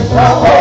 pessoal.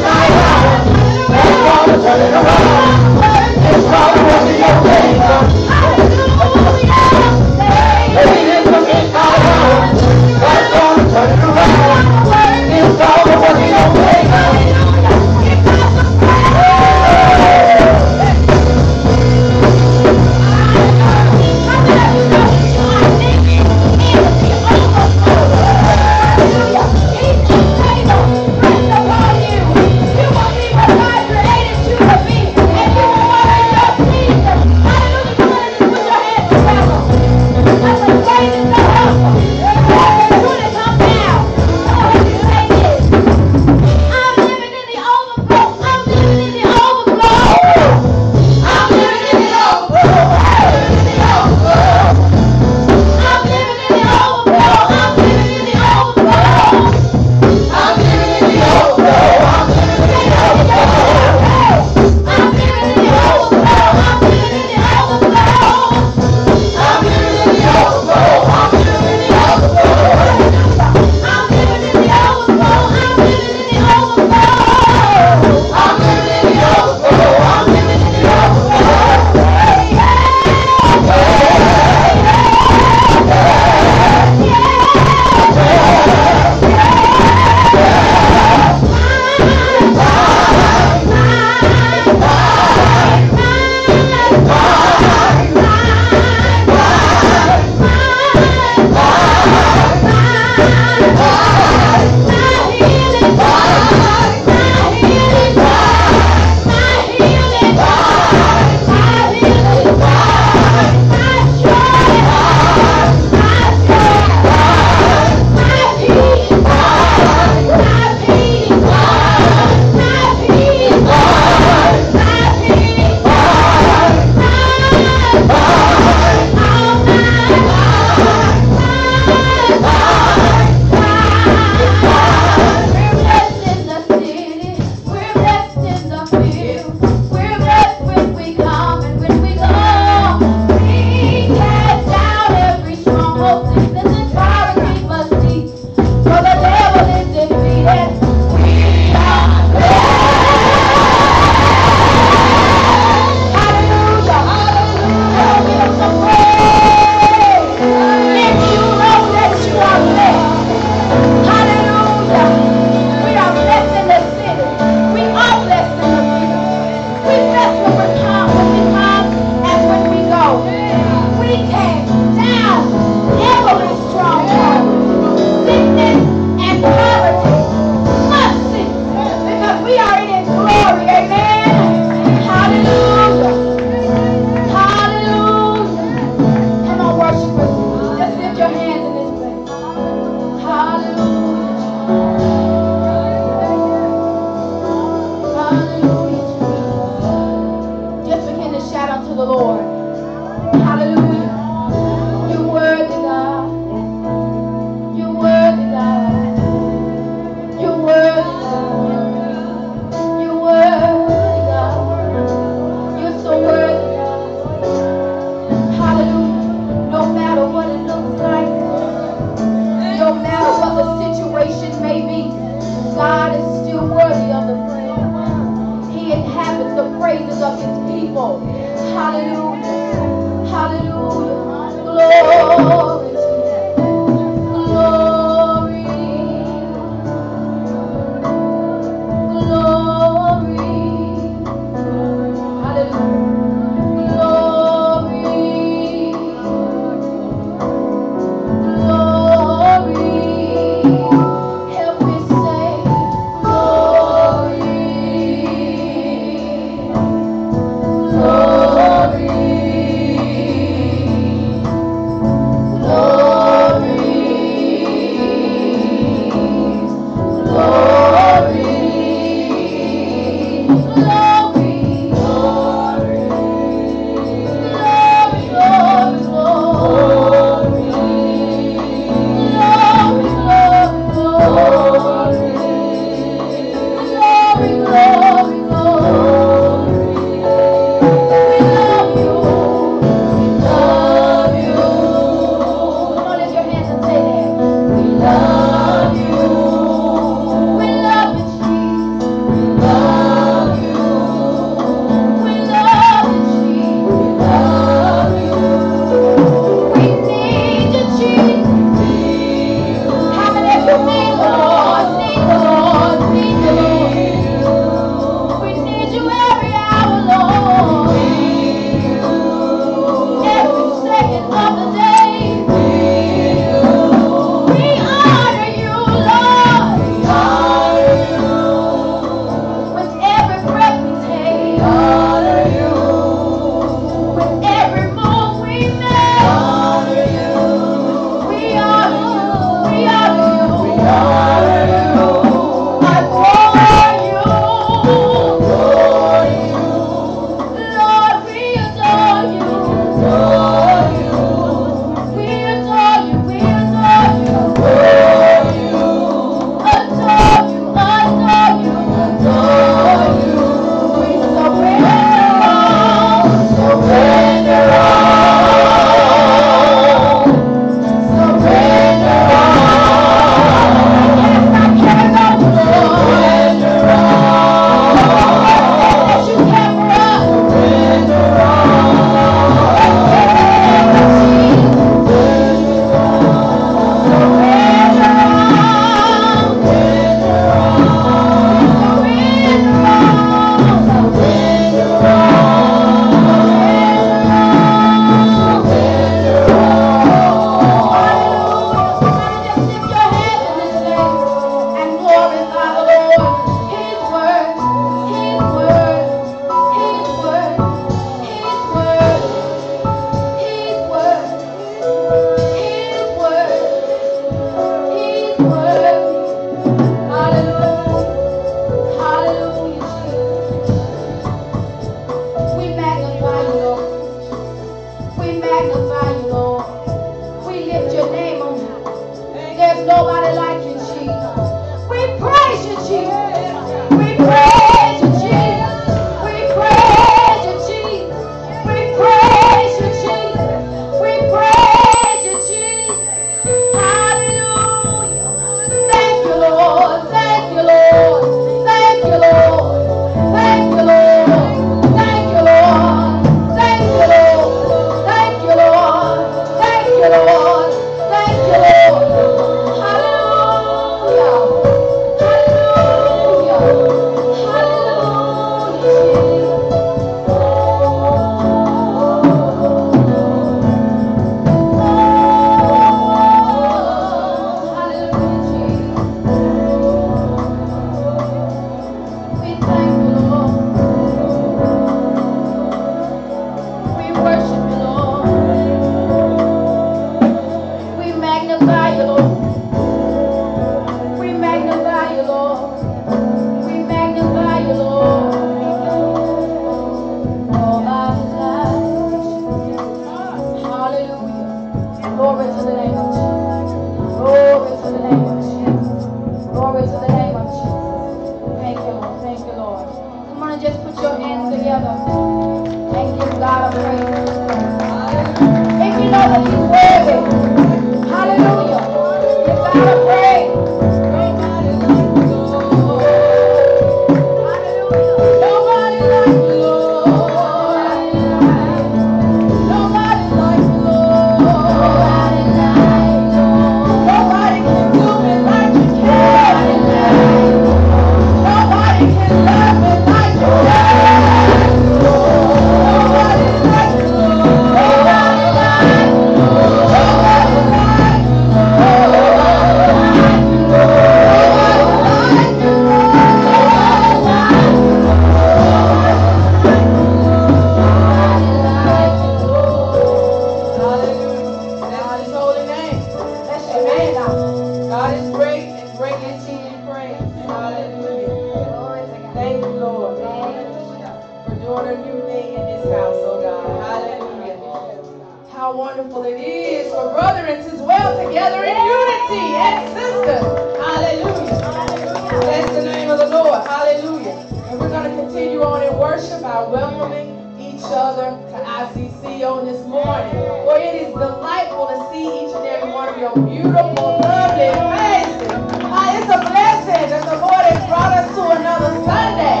welcoming each other to ICC on this morning. For it is delightful to see each and every one of your beautiful, lovely faces. Uh, it's a blessing that the Lord has brought us to another Sunday,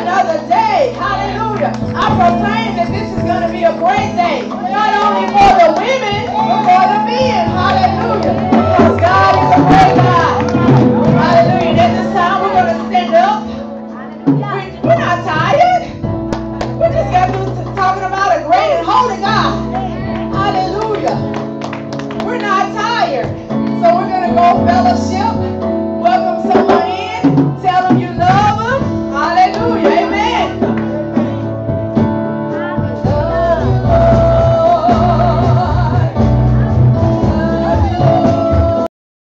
another day. Hallelujah. I proclaim that this is going to be a great day, not only for the